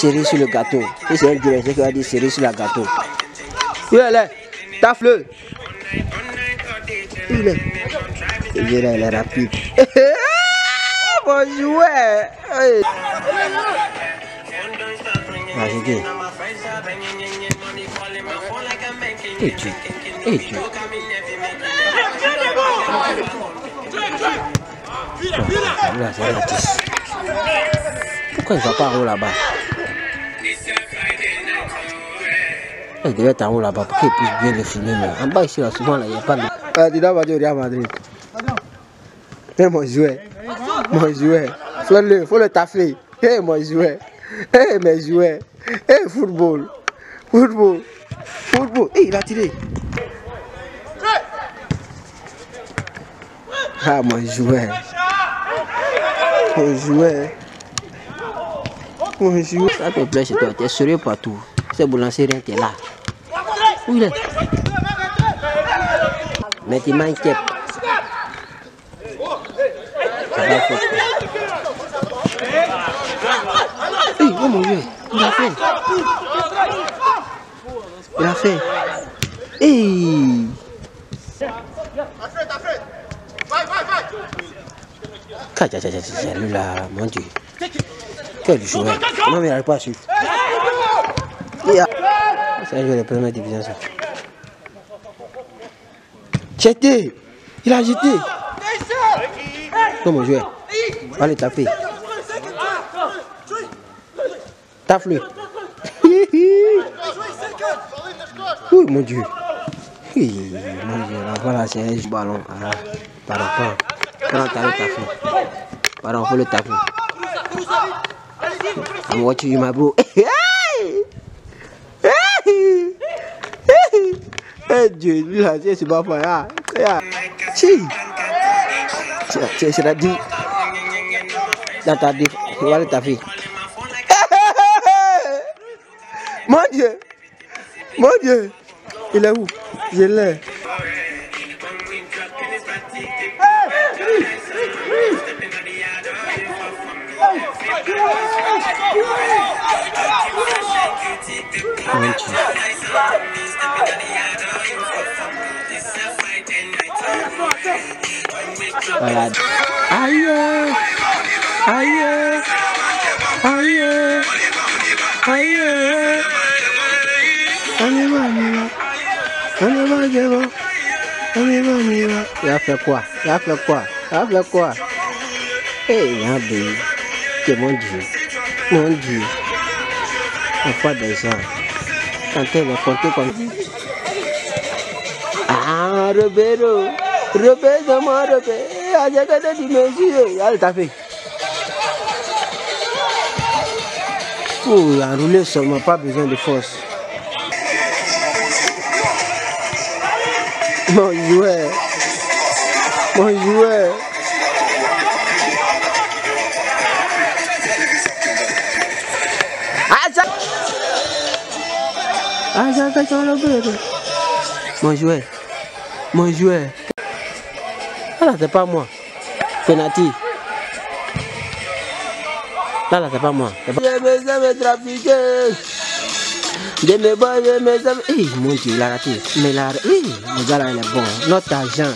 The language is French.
cerise sur le gâteau. C'est un directeur qui va dire cerise sur le gâteau. Où elle est Tafle. Il est. Il est rapide. Bon jouet. Hey. Vas-y, dis. Et tu. Et tu. Pourquoi il va pas en haut là-bas? Il devait être en haut là-bas pour qu'il puisse bien le filmer. Mais en bas ici, là, souvent, là, il n'y a pas de. Ah, tu dois pas dire au Real Madrid. Eh, mon jouet. Mon jouet. Faut le, faut le tafler. Eh, mon jouet. Eh, mes jouets. Eh, football. Football. Football. Eh, il a tiré. Ah, mon jouet. Mon jouet. Mon jouet. Ça te plaît chez toi. T'es sérieux partout. C'est boulanger rien, t'es là. Où il est? Mais tu m'inquiètes. Ça il a fait. Il a fait. Hey. Kajajajaja, lui là, mon Dieu. Quel joueur. Comment il n'arrive pas à suivre C'est un joueur de première division ça. Il a jeté Comment jouer le taper. Tape-le. Oui, mon Dieu. Oui, mon Dieu. Là, voilà, c'est un ballon. Ah, pardon, pardon. Pardon, le. Pardon, le. I'm watching you, my bro. Eh Dieu, lui là, c'est pas fort. Ah, ah. Si. C'est c'est la dit. Dans ta dit, voilà ta fille. Mon Dieu. Mon Dieu. Il est où Je l'ai. Mon Dieu. Voilà. Aïe Aïe Aïe Aïe On y va, on y va. On y va, on y va. On y va, Que mon Dieu. Mon Dieu. On voit des gens. Quand elle est comptée comme Ah, Roberto. Robert, comment Robert Ajakata di mesure. Y'a le tapé. Pour enrouler seulement, pas besoin de force. Mon joueur. Mon joueur. Ajakata Robert. Mon joueur. Mon joueur. Là, là, c'est pas moi. Penati. Là, là, c'est pas moi. Je mes amis trafiqués. De mes boys, de mes amis. Hé, mon Dieu, il a raté. Mais là, hé, le gars là, il est bon. Notre agent.